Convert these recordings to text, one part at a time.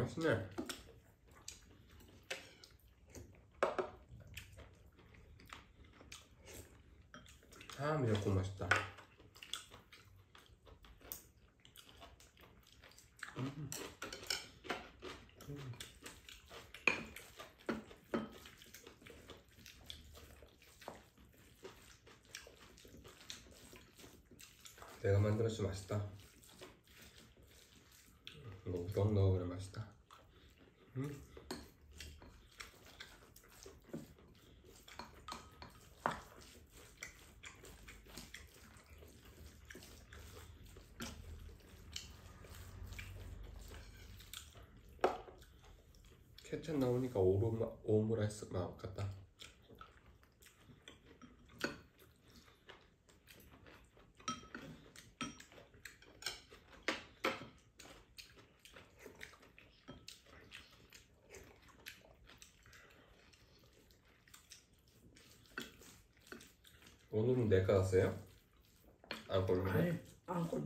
맛있네. 아 미역국 맛있다. 내가 만들었지 맛있다. 이거 우동 넣으면 맛있다. 음. 케첩 나오니까 오므라, 오므라이스 맛 같다. 오늘은 내가 왔어요? 안 걸리네. 안 걸려.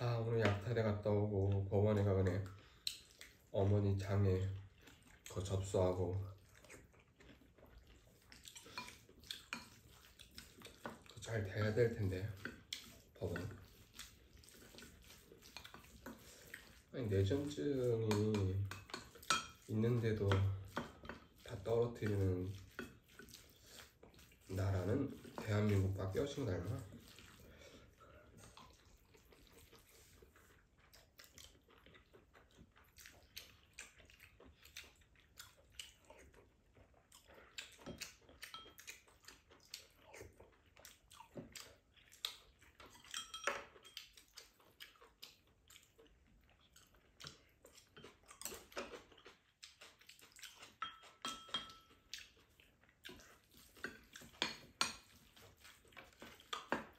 아 오늘 약탈에 갔다 오고 법원에 가거네 어머니 장에 그 접수하고. 그잘 돼야 될 텐데 법원. 아니 뇌전증이 있는데도 다 떨어뜨리는 나라는 대한민국밖에 없인 닮아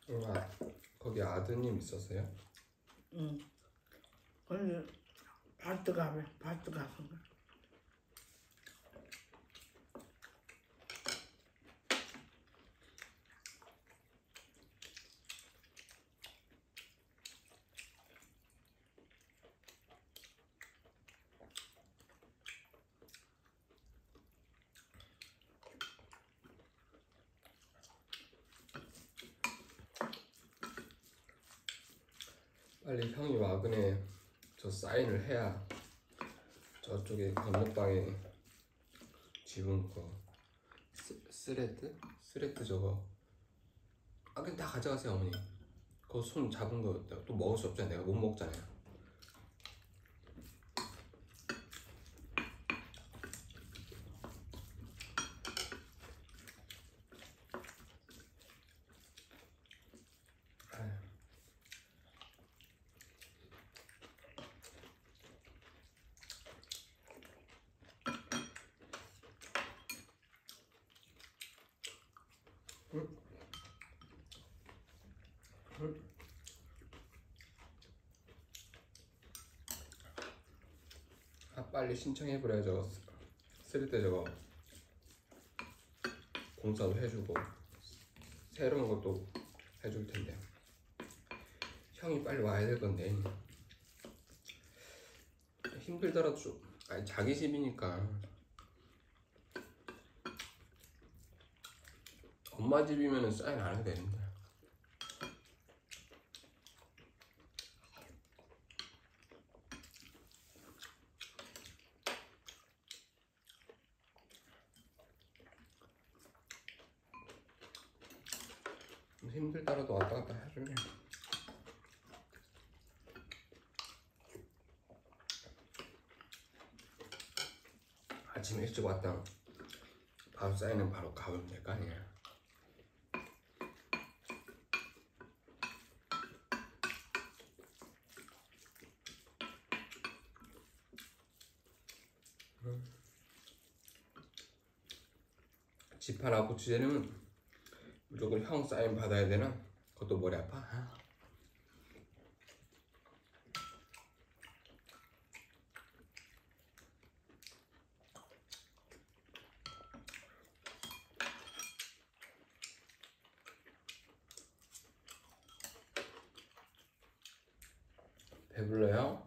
아, 거기 아드님 있었어요? 응. 근데 밭도 가면 밭도 가서 빨리 형이 와그네 저 사인을 해야 저쪽에 건너방에 지운 거 스, 스레드? 스레드 저거. 아 그냥 다 가져가세요 어머니. 그거 손 잡은 거 또 먹을 수 없잖아요 내가 못 먹잖아요 빨리 신청해버려 저거. 쓸 때 저거. 공사도 해주고. 새로운 것도 해줄 텐데. 형이 빨리 와야 될 건데. 힘들더라도 좀. 아니 자기 집이니까. 엄마 집이면은 사인 안 해도 되는데 힘들더라도 왔다 갔다 해주면 아침에 일찍 왔다. 바로 사인은 바로 가면 될 거 아니야 음. 집하라고 주제는 무조건 형 사인 받아야 되나? 그것도 머리 아파? 배불러요?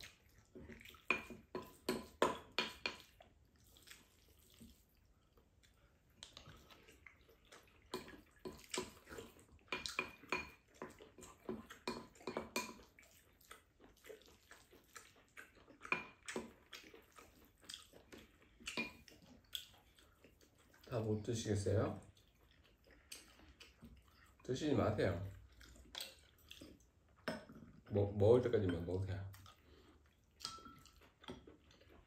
다 못 드시겠어요? 드시지 마세요. 먹, 먹을 때까지만 먹으세요.